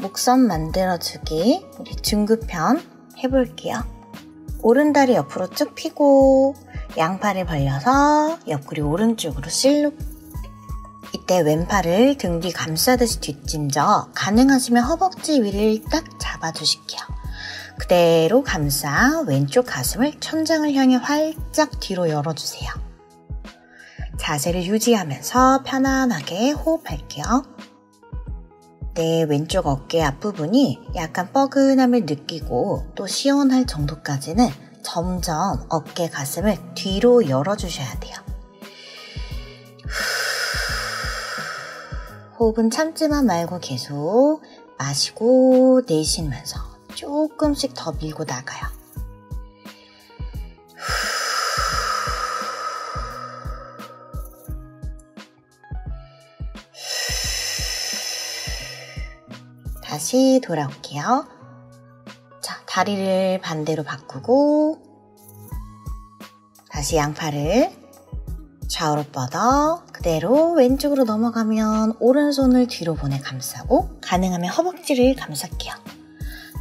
곡선 만들어주기 우리 중급편 해볼게요. 오른다리 옆으로 쭉 펴고 양팔을 벌려서 옆구리 오른쪽으로 실룩 이때 왼팔을 등 뒤 감싸듯이 뒷짐져 가능하시면 허벅지 위를 딱 잡아주실게요. 그대로 감싸 왼쪽 가슴을 천장을 향해 활짝 뒤로 열어주세요. 자세를 유지하면서 편안하게 호흡할게요. 내 왼쪽 어깨 앞부분이 약간 뻐근함을 느끼고 또 시원할 정도까지는 점점 어깨 가슴을 뒤로 열어주셔야 돼요. 호흡은 참지만 말고 계속 마시고 내쉬면서 조금씩 더 밀고 나가요. 다시 돌아올게요. 자, 다리를 반대로 바꾸고 다시 양팔을 좌우로 뻗어 그대로 왼쪽으로 넘어가면 오른손을 뒤로 보내 감싸고 가능하면 허벅지를 감쌀게요.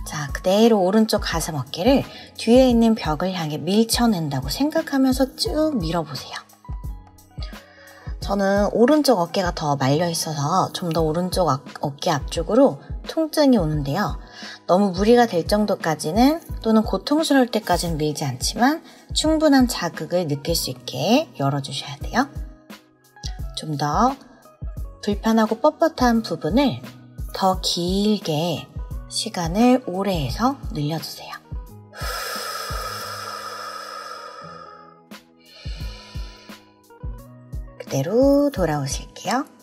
자, 그대로 오른쪽 가슴 어깨를 뒤에 있는 벽을 향해 밀쳐낸다고 생각하면서 쭉 밀어보세요. 저는 오른쪽 어깨가 더 말려 있어서 좀 더 오른쪽 어깨 앞쪽으로 통증이 오는데요. 너무 무리가 될 정도까지는 또는 고통스러울 때까지는 밀지 않지만 충분한 자극을 느낄 수 있게 열어주셔야 돼요. 좀 더 불편하고 뻣뻣한 부분을 더 길게 시간을 오래 해서 늘려주세요. 그대로 돌아오실게요.